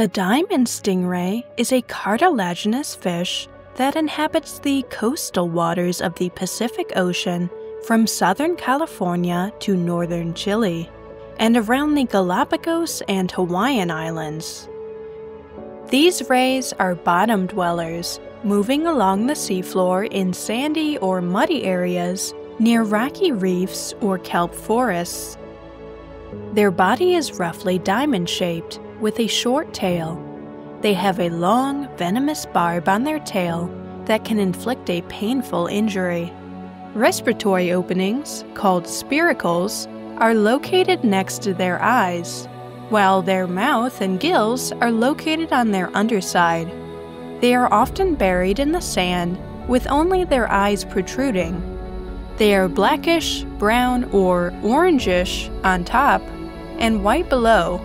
The diamond stingray is a cartilaginous fish that inhabits the coastal waters of the Pacific Ocean from southern California to northern Chile and around the Galapagos and Hawaiian Islands. These rays are bottom dwellers, moving along the seafloor in sandy or muddy areas near rocky reefs or kelp forests. Their body is roughly diamond shaped with a short tail. They have a long, venomous barb on their tail that can inflict a painful injury. Respiratory openings, called spiracles, are located next to their eyes, while their mouth and gills are located on their underside. They are often buried in the sand with only their eyes protruding. They are blackish, brown, or orangish on top and white below.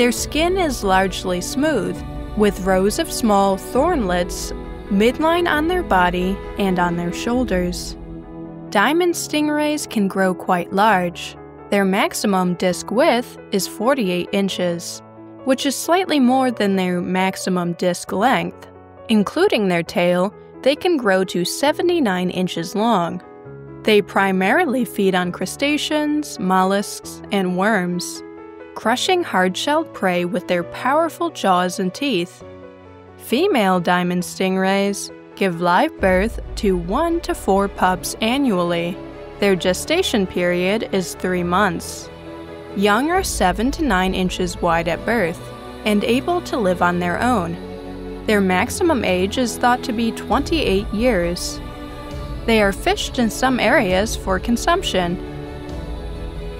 Their skin is largely smooth, with rows of small thornlets midline on their body and on their shoulders. Diamond stingrays can grow quite large. Their maximum disc width is 48 inches, which is slightly more than their maximum disc length. Including their tail, they can grow to 79 inches long. They primarily feed on crustaceans, mollusks, and worms, crushing hard shelled prey with their powerful jaws and teeth. Female diamond stingrays give live birth to one to four pups annually. Their gestation period is three months. Young are 7 to 9 inches wide at birth and able to live on their own. Their maximum age is thought to be 28 years. They are fished in some areas for consumption.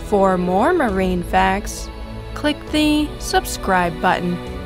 For more marine facts, click the subscribe button.